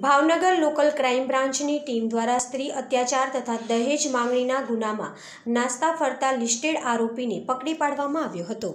Bhavnagar local crime બ્રાન્ચની team દ્વારા સ્ત્રી અત્યાચાર તથા દહેજ માંગણીના ગુનામાં નાસ્તા ફરતા લિસ્ટેડ આરોપીને પકડી પાડવામાં આવ્યો હતો.